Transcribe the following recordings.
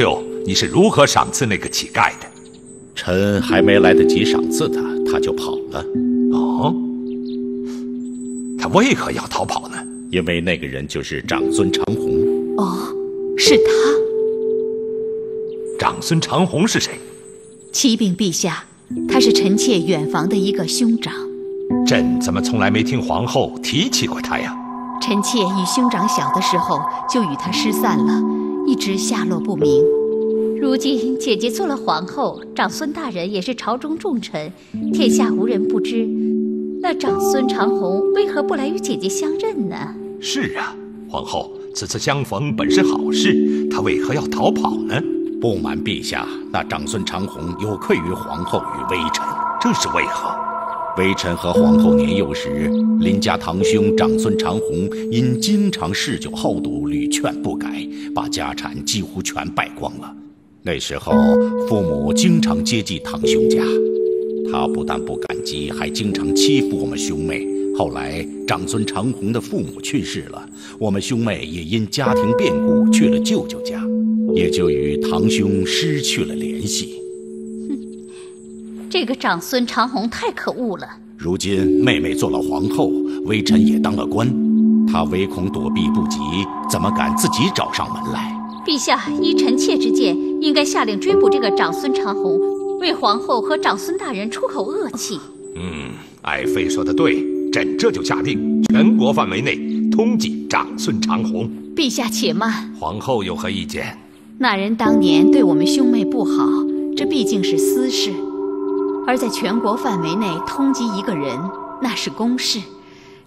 舅，你是如何赏赐那个乞丐的？臣还没来得及赏赐他，他就跑了。哦，他为何要逃跑呢？因为那个人就是长孙长虹。哦，是他。长孙长虹是谁？启禀陛下，他是臣妾远房的一个兄长。朕怎么从来没听皇后提起过他呀？臣妾与兄长小的时候就与他失散了，一直下落不明。如今姐姐做了皇后，长孙大人也是朝中重臣，天下无人不知。那长孙长虹为何不来与姐姐相认呢？是啊，皇后，此次相逢本是好事，他为何要逃跑呢？不瞒陛下，那长孙长虹有愧于皇后与微臣，这是为何？微臣和皇后年幼时，邻家堂兄长孙长虹因经常嗜酒好赌，屡劝不改，把家产几乎全败光了。那时候，父母经常接济堂兄家，他不但不感激，还经常欺负我们兄妹。后来，长孙长虹的父母去世了，我们兄妹也因家庭变故去了舅舅家，也就与堂兄失去了联系。哼，这个长孙长虹太可恶了。如今妹妹做了皇后，微臣也当了官，他唯恐躲避不及，怎么敢自己找上门来？陛下，依臣妾之见，应该下令追捕这个长孙长虹，为皇后和长孙大人出口恶气。嗯，爱妃说的对，朕这就下令，全国范围内通缉长孙长虹。陛下且慢，皇后有何意见？那人当年对我们兄妹不好，这毕竟是私事；而在全国范围内通缉一个人，那是公事。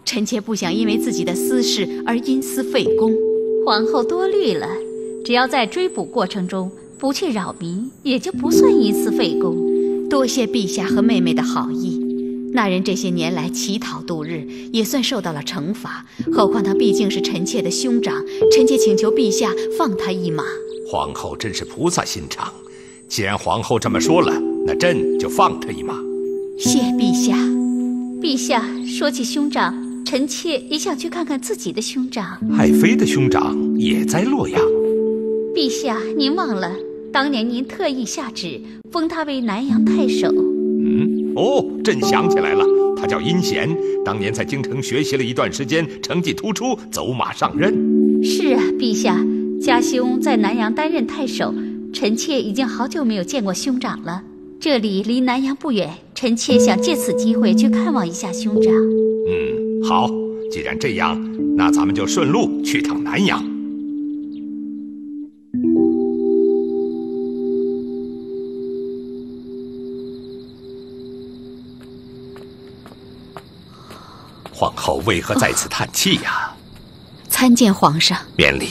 臣妾不想因为自己的私事而因私废公。皇后多虑了。只要在追捕过程中不去扰民，也就不算因私废公。多谢陛下和妹妹的好意。那人这些年来乞讨度日，也算受到了惩罚。何况他毕竟是臣妾的兄长，臣妾请求陛下放他一马。皇后真是菩萨心肠，既然皇后这么说了，那朕就放他一马。谢陛下。陛下说起兄长，臣妾也想去看看自己的兄长。爱妃的兄长也在洛阳。陛下，您忘了，当年您特意下旨封他为南阳太守。嗯，哦，朕想起来了，他叫殷贤，当年在京城学习了一段时间，成绩突出，走马上任。是啊，陛下，家兄在南阳担任太守，臣妾已经好久没有见过兄长了。这里离南阳不远，臣妾想借此机会去看望一下兄长。嗯，好，既然这样，那咱们就顺路去趟南阳。皇后为何在此叹气呀？参见皇上。免礼。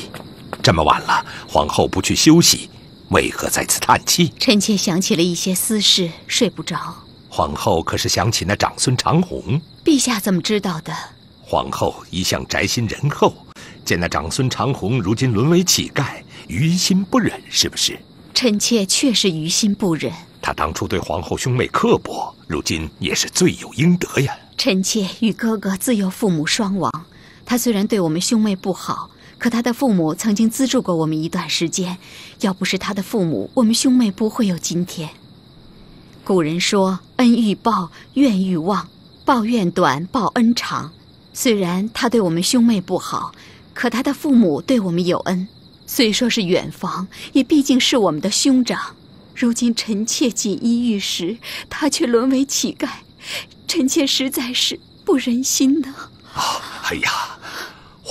这么晚了，皇后不去休息，为何在此叹气？臣妾想起了一些私事，睡不着。皇后可是想起那长孙长虹？陛下怎么知道的？皇后一向宅心仁厚，见那长孙长虹如今沦为乞丐，于心不忍，是不是？臣妾确实于心不忍。他当初对皇后兄妹刻薄，如今也是罪有应得呀。臣妾与哥哥自幼父母双亡，他虽然对我们兄妹不好，可他的父母曾经资助过我们一段时间。要不是他的父母，我们兄妹不会有今天。古人说：“恩欲报，怨欲忘，报怨短，报恩长。”虽然他对我们兄妹不好，可他的父母对我们有恩。虽说是远房，也毕竟是我们的兄长。如今臣妾锦衣玉食，他却沦为乞丐。臣妾实在是不忍心呢。啊，哎呀，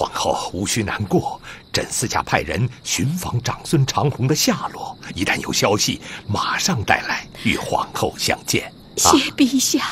皇后无需难过，朕私下派人寻访长孙长虹的下落，一旦有消息，马上带来与皇后相见。谢陛下。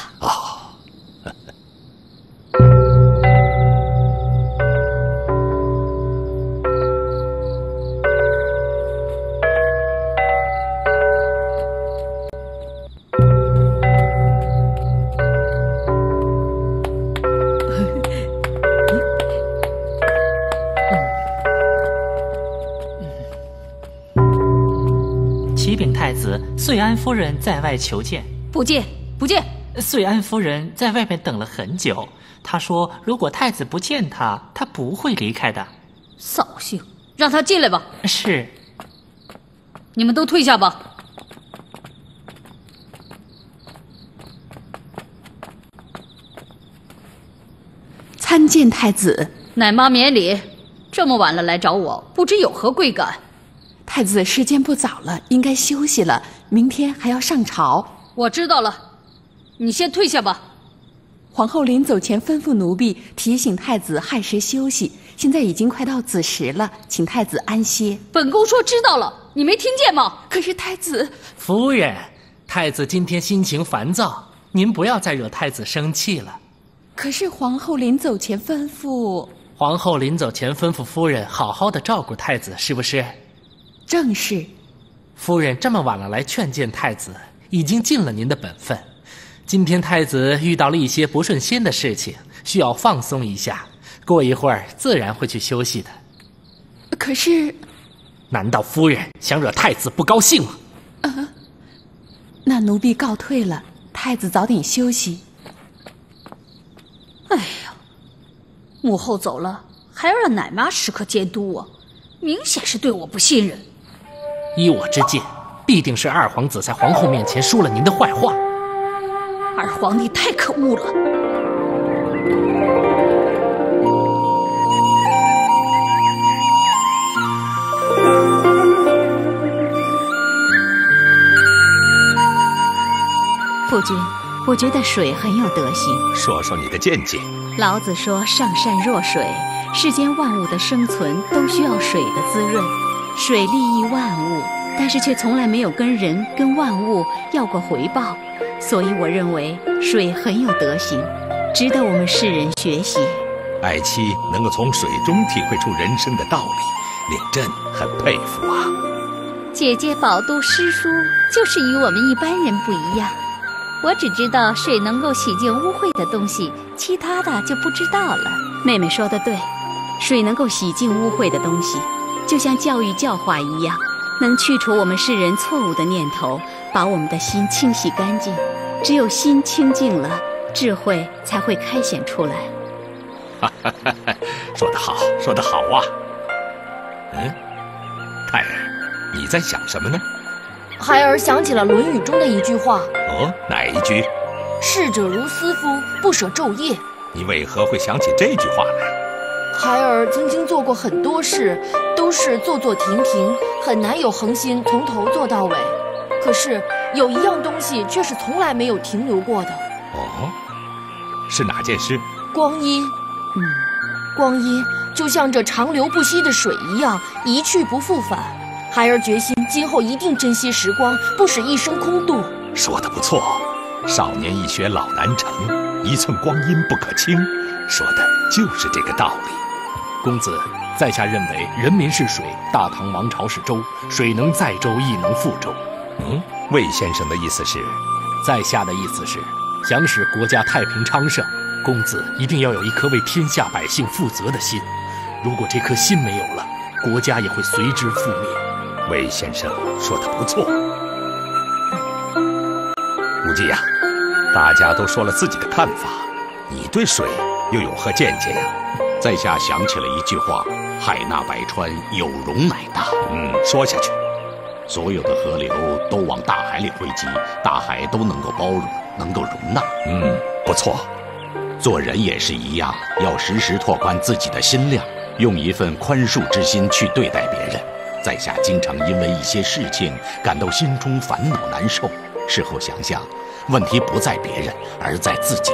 夫人在外求见，不见，不见。遂安夫人在外面等了很久，她说如果太子不见她，她不会离开的。扫兴，让她进来吧。是。你们都退下吧。参见太子。奶妈免礼，这么晚了来找我，不知有何贵干？太子时间不早了，应该休息了，明天还要上朝。我知道了，你先退下吧。皇后临走前吩咐奴婢提醒太子亥时休息，现在已经快到子时了，请太子安歇。本宫说知道了，你没听见吗？可是太子夫人，太子今天心情烦躁，您不要再惹太子生气了。可是皇后临走前吩咐，皇后临走前吩咐夫人好好的照顾太子，是不是？正是。夫人这么晚了来劝谏太子，已经尽了您的本分。今天太子遇到了一些不顺心的事情，需要放松一下。过一会儿自然会去休息的。可是，难道夫人想惹太子不高兴吗？啊，那奴婢告退了。太子早点休息。哎呀，母后走了，还要让奶妈时刻监督我，明显是对我不信任。依我之见，必定是二皇子在皇后面前说了您的坏话。二皇帝太可恶了。夫君，我觉得水很有德行。说说你的见解。老子说：“上善若水。”世间万物的生存都需要水的滋润，水利益万物，但是却从来没有跟人、跟万物要过回报。所以我认为水很有德行，值得我们世人学习。爱妻能够从水中体会出人生的道理，令朕很佩服啊。姐姐饱读诗书，就是与我们一般人不一样。我只知道水能够洗净污秽的东西，其他的就不知道了。妹妹说的对，水能够洗净污秽的东西，就像教育教化一样，能去除我们世人错误的念头，把我们的心清洗干净。只有心清净了，智慧才会开显出来。哈哈哈哈说得好，说得好啊！嗯，太儿，你在想什么呢？孩儿想起了《论语》中的一句话：“哦，哪一句？逝者如斯夫，不舍昼夜。”你为何会想起这句话来？孩儿曾经做过很多事，都是做做停停，很难有恒心从头做到尾。可是有一样东西却是从来没有停留过的。哦，是哪件事？光阴。嗯，光阴就像这长流不息的水一样，一去不复返。孩儿决心今后一定珍惜时光，不使一生空度。说的不错，少年易学老难成，一寸光阴不可轻，说的就是这个道理。公子，在下认为人民是水，大唐王朝是舟，水能载舟亦能覆舟。嗯，魏先生的意思是，在下的意思是，想使国家太平昌盛，公子一定要有一颗为天下百姓负责的心。如果这颗心没有了，国家也会随之覆灭。魏先生说的不错，无忌呀，大家都说了自己的看法，你对水又有何见解呀？在下想起了一句话：“海纳百川，有容乃大。”嗯，说下去。所有的河流都往大海里汇集，大海都能够包容，能够容纳。嗯，不错。做人也是一样，要时时拓宽自己的心量，用一份宽恕之心去对待别人。在下经常因为一些事情感到心中烦恼难受，事后想想，问题不在别人，而在自己。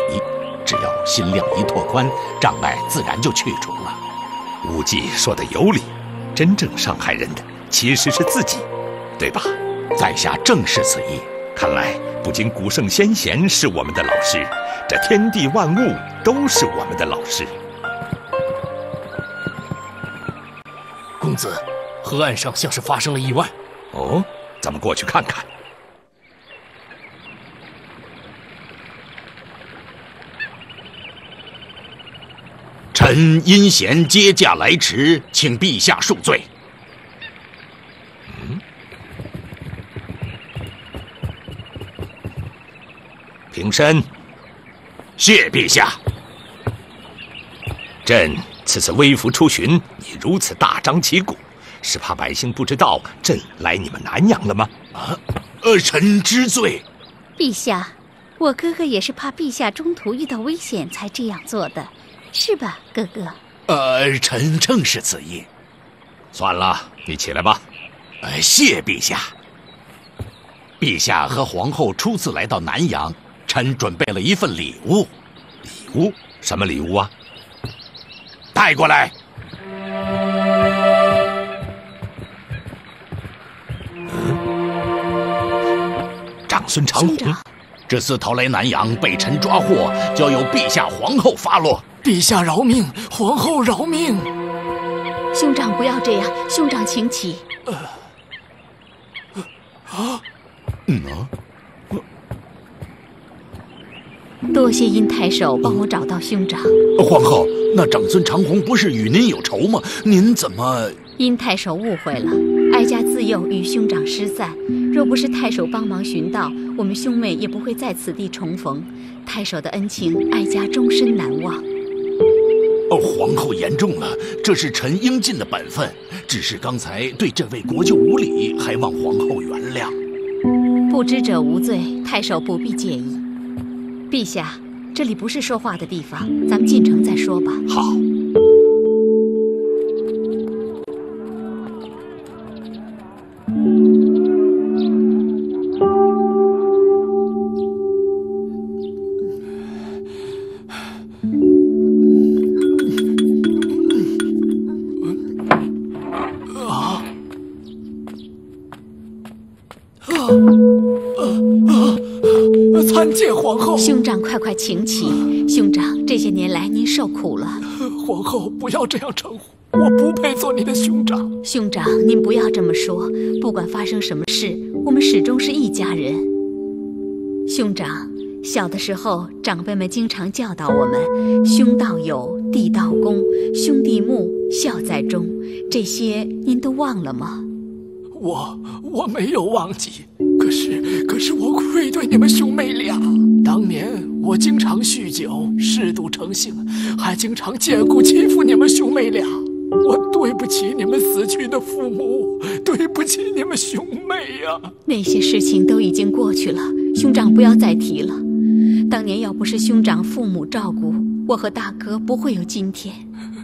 只要心量一拓宽，障碍自然就去除了。无忌说的有理，真正伤害人的其实是自己，对吧？在下正是此意。看来不仅古圣先贤是我们的老师，这天地万物都是我们的老师。公子。河岸上像是发生了意外，哦，咱们过去看看。臣阴贤接驾来迟，请陛下恕罪。嗯，平身。谢陛下。朕此次微服出巡，你如此大张旗鼓。是怕百姓不知道朕来你们南阳了吗？啊，呃，臣知罪。陛下，我哥哥也是怕陛下中途遇到危险才这样做的，是吧，哥哥？呃，臣正是此意。算了，你起来吧。呃，谢陛下。陛下和皇后初次来到南阳，臣准备了一份礼物。礼物？什么礼物啊？带过来。长孙长虹，这次逃来南阳被臣抓获，交由陛下、皇后发落。陛下饶命，皇后饶命。兄长不要这样，兄长请起。啊，嗯啊，多谢殷太守帮我找到兄长。皇后，那长孙长虹不是与您有仇吗？您怎么？殷太守误会了，哀家自幼与兄长失散，若不是太守帮忙寻到，我们兄妹也不会在此地重逢。太守的恩情，哀家终身难忘。哦，皇后言重了，这是臣应尽的本分。只是刚才对这位国舅无礼，还望皇后原谅。不知者无罪，太守不必介意。陛下，这里不是说话的地方，咱们进城再说吧。好。快快请起。兄长，这些年来您受苦了。皇后，不要这样称呼，我不配做你的兄长。兄长，您不要这么说。不管发生什么事，我们始终是一家人。兄长，小的时候，长辈们经常教导我们：兄道友，弟道恭，兄弟睦，孝在中。这些您都忘了吗？我我没有忘记，可是可是我愧对你们兄妹俩。当年我经常酗酒，嗜赌成性，还经常借故欺负你们兄妹俩。我对不起你们死去的父母，对不起你们兄妹呀。那些事情都已经过去了，兄长不要再提了。当年要不是兄长父母照顾，我和大哥不会有今天。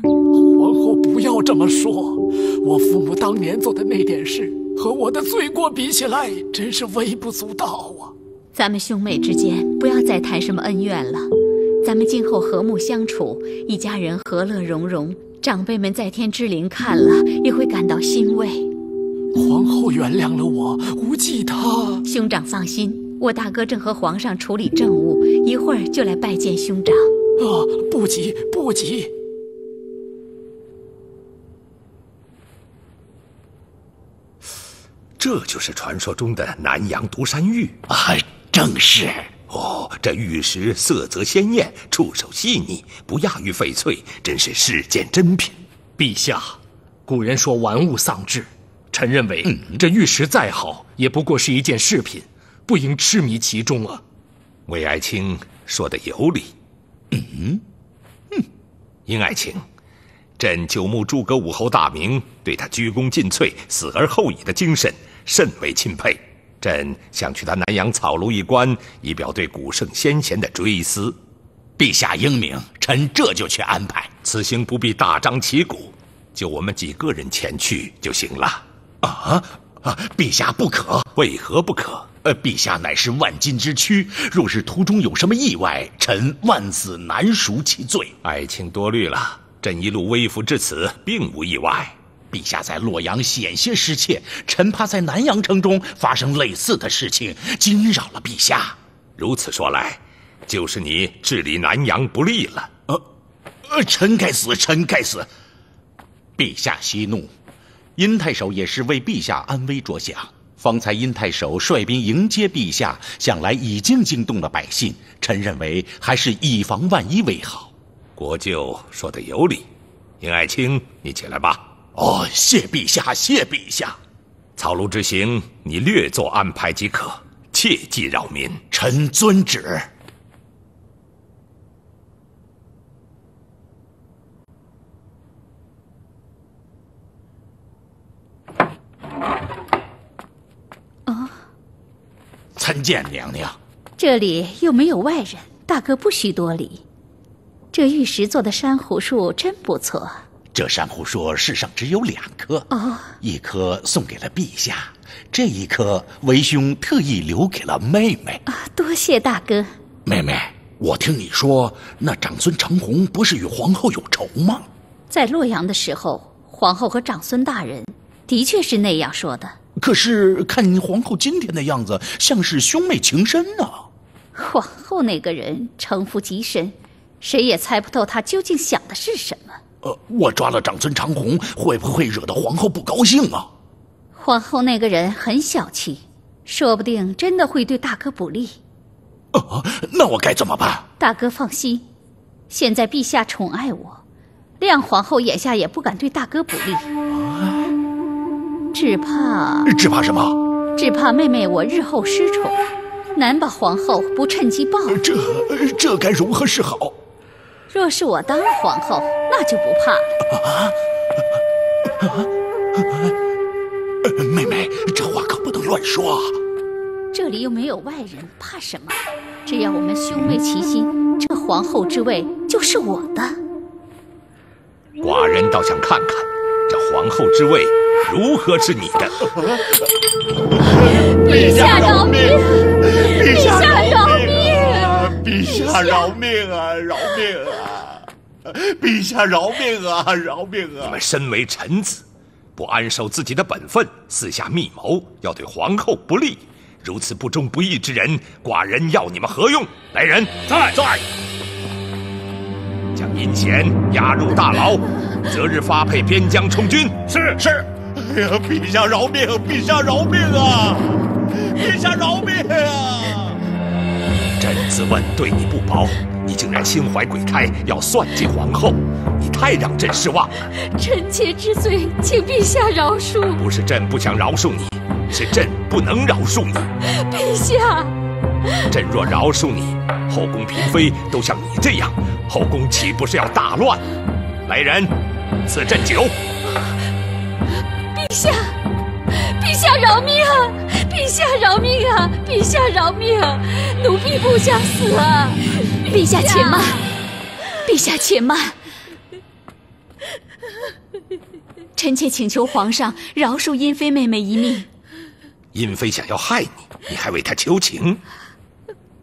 皇后不要这么说，我父母当年做的那点事。和我的罪过比起来，真是微不足道啊！咱们兄妹之间不要再谈什么恩怨了，咱们今后和睦相处，一家人和乐融融。长辈们在天之灵看了也会感到欣慰。皇后原谅了我，无忌他。兄长放心，我大哥正和皇上处理政务，一会儿就来拜见兄长。啊，不急不急。这就是传说中的南阳独山玉啊！正是哦，这玉石色泽鲜艳，触手细腻，不亚于翡翠，真是世间珍品。陛下，古人说玩物丧志，臣认为这玉石再好，也不过是一件饰品，不应痴迷其中啊。魏爱卿说的有理。嗯，嗯，殷爱卿。朕久慕诸葛武侯大名，对他鞠躬尽瘁、死而后已的精神甚为钦佩。朕想去他南阳草庐一观，以表对古圣先贤的追思。陛下英明，臣这就去安排。此行不必大张旗鼓，就我们几个人前去就行了。啊啊！陛下不可，为何不可？呃，陛下乃是万金之躯，若是途中有什么意外，臣万死难赎其罪。爱卿多虑了。朕一路微服至此，并无意外。陛下在洛阳险些失窃，臣怕在南阳城中发生类似的事情，惊扰了陛下。如此说来，就是你治理南阳不利了。呃，呃，臣该死，臣该死。陛下息怒，殷太守也是为陛下安危着想。方才殷太守率兵迎接陛下，想来已经惊动了百姓。臣认为还是以防万一为好。国舅说的有理，殷爱卿，你起来吧。哦，谢陛下，谢陛下。草庐之行，你略作安排即可，切忌扰民。臣遵旨。哦，参见娘娘。这里又没有外人，大哥不需多礼。这玉石做的珊瑚树真不错。这珊瑚说世上只有两颗，哦，一颗送给了陛下，这一颗为兄特意留给了妹妹。啊，多谢大哥。妹妹，我听你说，那长孙长虹不是与皇后有仇吗？在洛阳的时候，皇后和长孙大人的确是那样说的。可是看皇后今天的样子，像是兄妹情深呢。皇后那个人城府极深，谁也猜不透她究竟想的是什么。呃，我抓了长孙长虹，会不会惹得皇后不高兴啊？皇后那个人很小气，说不定真的会对大哥不利。啊，那我该怎么办？大哥放心，现在陛下宠爱我，亮皇后眼下也不敢对大哥不利。只怕……只怕什么？只怕妹妹我日后失宠。难保皇后不趁机报复。这这该如何是好？若是我当了皇后，那就不怕了。啊！妹妹，这话可不能乱说。这里又没有外人，怕什么？只要我们兄妹齐心，这皇后之位就是我的。寡人倒想看看，这皇后之位如何是你的。陛下饶命！陛下饶命！陛下饶命啊！饶命啊！陛下饶命啊！饶命啊！你们身为臣子，不安守自己的本分，私下密谋，要对皇后不利，如此不忠不义之人，寡人要你们何用？来人，在在，将阴贤押入大牢，择日发配边疆充军。是是。哎呀，陛下饶命！陛下饶命啊！陛下饶命啊！朕自问对你不薄，你竟然心怀鬼胎，要算计皇后，你太让朕失望了。臣妾知罪，请陛下饶恕。不是朕不想饶恕你，是朕不能饶恕你。陛下，朕若饶恕你，后宫嫔妃都像你这样，后宫岂不是要大乱？来人，赐朕酒。陛下，陛下饶命啊！陛下饶命啊！陛下饶命！奴婢不想死啊！陛下且慢，陛下且慢。臣妾请求皇上饶恕殷妃妹妹一命。殷妃想要害你，你还为她求情？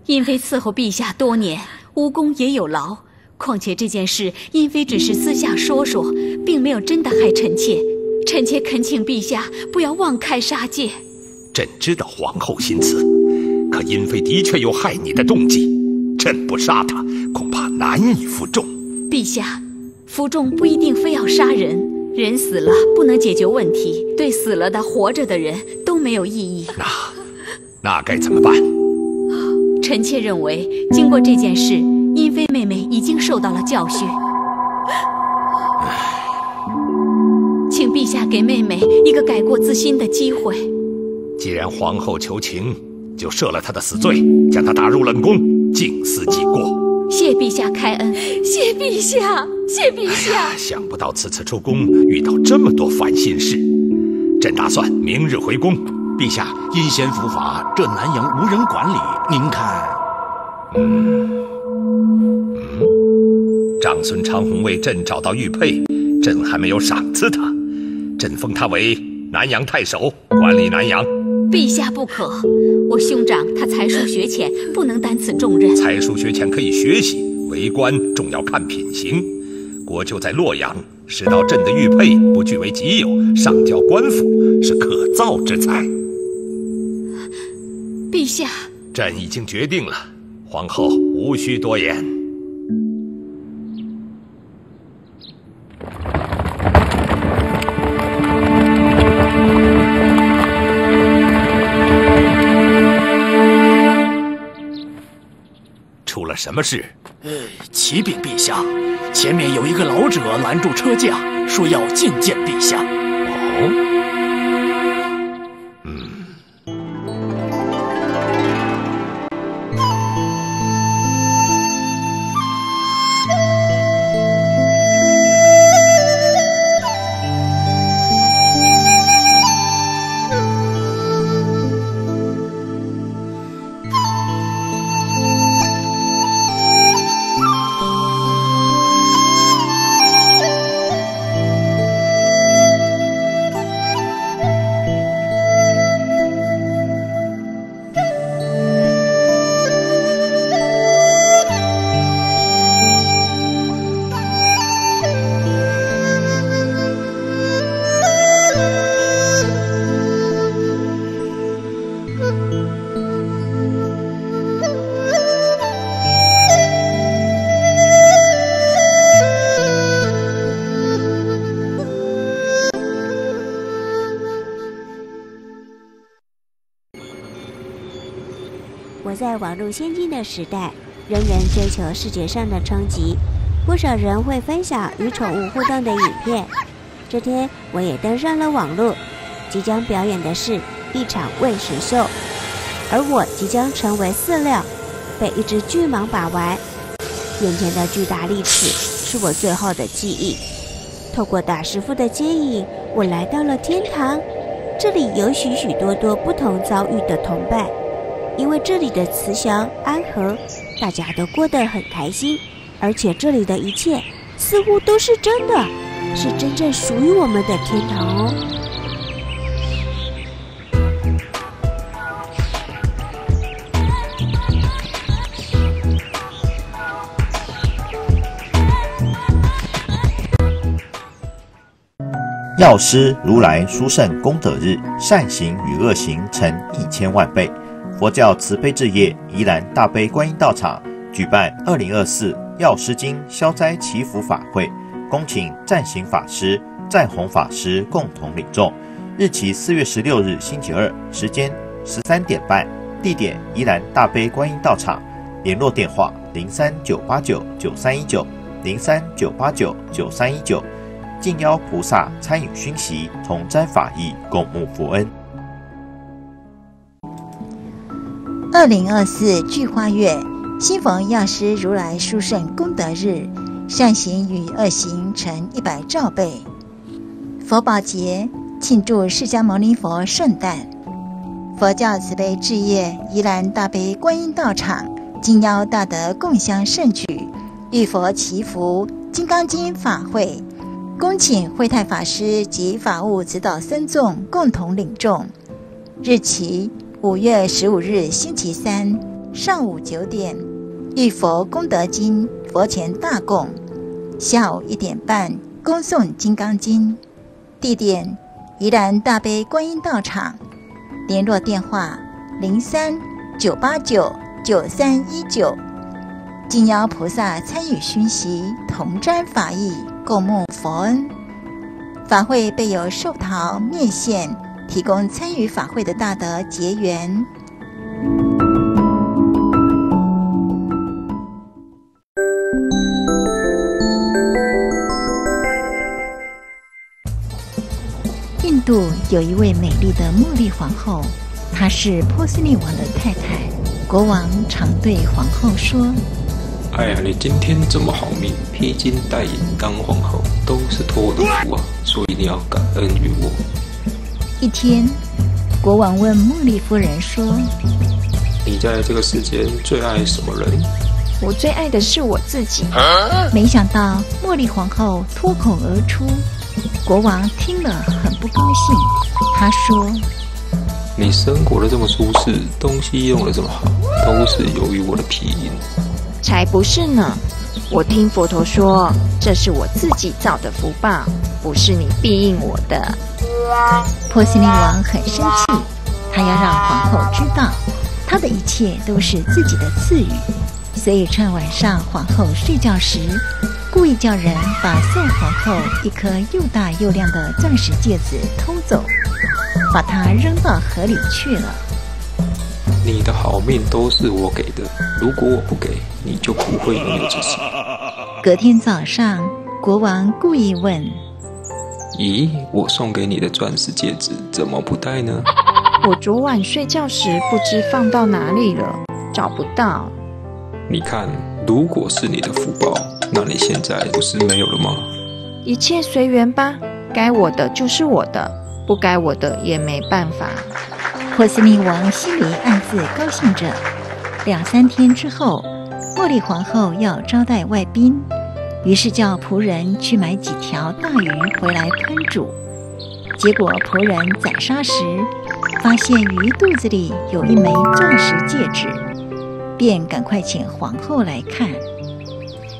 殷妃伺候陛下多年，无功也有劳。况且这件事，殷妃只是私下说说，并没有真的害臣妾。臣妾恳请陛下不要妄开杀戒。朕知道皇后心思，可殷妃的确有害你的动机。朕不杀她，恐怕难以服众。陛下，服众不一定非要杀人，人死了不能解决问题，对死了的、活着的人都没有意义。那，那该怎么办？臣妾认为，经过这件事，殷妃妹妹已经受到了教训。给妹妹一个改过自新的机会。既然皇后求情，就赦了她的死罪，将她打入冷宫，静思己过。谢陛下开恩，谢陛下，谢陛下。想不到此次出宫遇到这么多烦心事，朕打算明日回宫。陛下，阴贤伏法，这南阳无人管理，您看？嗯嗯，长孙长虹为朕找到玉佩，朕还没有赏赐他。朕封他为南阳太守，管理南阳。陛下不可，我兄长他才疏学浅，不能担此重任。才疏学浅可以学习，为官重要看品行。国舅在洛阳拾到朕的玉佩，不据为己有，上交官府，是可造之才。陛下，朕已经决定了，皇后无需多言。什么事？呃，启禀陛下，前面有一个老者拦住车驾，说要觐见陛下。哦。网络先进的时代，人人追求视觉上的冲击，不少人会分享与宠物互动的影片。这天，我也登上了网络。即将表演的是一场喂食秀，而我即将成为饲料，被一只巨蟒把玩。眼前的巨大利齿是我最后的记忆。透过大师傅的接引，我来到了天堂。这里有许许多多不同遭遇的同伴，因为这里的慈祥安和，大家都过得很开心，而且这里的一切似乎都是真的，是真正属于我们的天堂哦。药师如来殊胜功德日，善行与恶行成一千万倍。佛教慈悲置业宜兰大悲观音道场举办二零二四药师经消灾祈福法会，恭请暂行法师、暂弘法师共同领众。日期四月十六日星期二，时间十三点半，地点宜兰大悲观音道场。联络电话零三九八九九三一九零三九八九九三一九。敬邀菩萨参与熏习，同沾法益，共沐佛恩。二零二四聚花月，新逢药师如来殊胜功德日，善行与恶行成一百兆倍。佛宝节庆祝释迦牟尼佛圣诞，佛教慈悲置业宜兰大悲观音道场，金邀大德共襄盛举，遇佛祈福金刚经法会。恭请慧泰法师及法务指导僧众共同领众。日期：五月十五日星期三上午九点，玉佛功德经佛前大供；下午一点半恭诵金刚经。地点：宜兰大悲观音道场。联络电话：零三九八九九三一九。敬邀菩萨参与熏习，同沾法益。共沐佛恩，法会备有寿桃面线，提供参与法会的大德结缘。印度有一位美丽的茉莉皇后，她是波斯匿王的太太。国王常对皇后说。哎呀，你今天这么好命，披金戴银当皇后，都是托我的福啊！所以你要感恩于我。一天，国王问茉莉夫人说：“你在这个世间最爱什么人？”“我最爱的是我自己。”没想到茉莉皇后脱口而出，国王听了很不高兴。他说：“你生活的这么舒适，东西用的这么好，都是由于我的庇荫。”才不是呢！我听佛陀说，这是我自己造的福报，不是你庇应我的。波斯利王很生气，他要让皇后知道，他的一切都是自己的赐予，所以趁晚上皇后睡觉时，故意叫人把送皇后一颗又大又亮的钻石戒指偷走，把它扔到河里去了。你的好命都是我给的，如果我不给，你就不会拥有这些。隔天早上，国王故意问：“咦，我送给你的钻石戒指怎么不戴呢？”我昨晚睡觉时不知放到哪里了，找不到。你看，如果是你的福报，那你现在不是没有了吗？一切随缘吧，该我的就是我的，不该我的也没办法。波斯匿王心里暗自高兴着。两三天之后，茉莉皇后要招待外宾，于是叫仆人去买几条大鱼回来烹煮。结果仆人宰杀时，发现鱼肚子里有一枚钻石戒指，便赶快请皇后来看。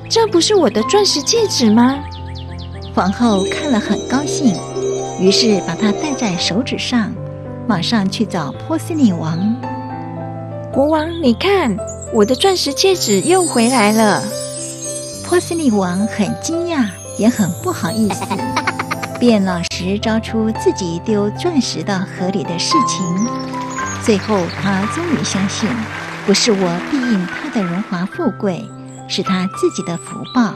这不是我的钻石戒指吗？皇后看了很高兴，于是把它戴在手指上。马上去找波斯女王。国王，你看，我的钻石戒指又回来了。波斯匿王很惊讶，也很不好意思，便老实招出自己丢钻石到河里的事情。最后，他终于相信，不是我庇应他的荣华富贵，是他自己的福报。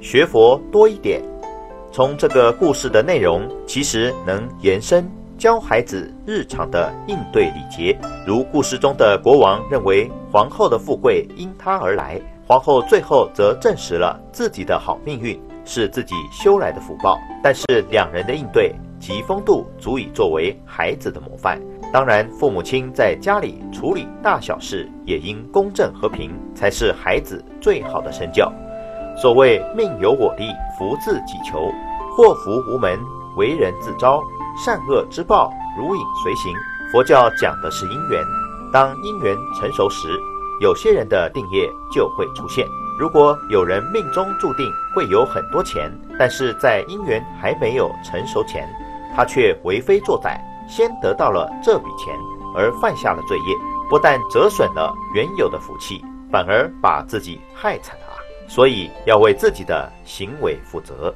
学佛多一点。从这个故事的内容，其实能延伸教孩子日常的应对礼节。如故事中的国王认为皇后的富贵因他而来，皇后最后则证实了自己的好命运是自己修来的福报。但是两人的应对及风度足以作为孩子的模范。当然，父母亲在家里处理大小事也应公正和平，才是孩子最好的身教。所谓命由我立，福自己求，祸福无门，为人自招，善恶之报如影随形。佛教讲的是因缘，当因缘成熟时，有些人的定业就会出现。如果有人命中注定会有很多钱，但是在因缘还没有成熟前，他却为非作歹，先得到了这笔钱，而犯下了罪业，不但折损了原有的福气，反而把自己害惨了。所以要为自己的行为负责。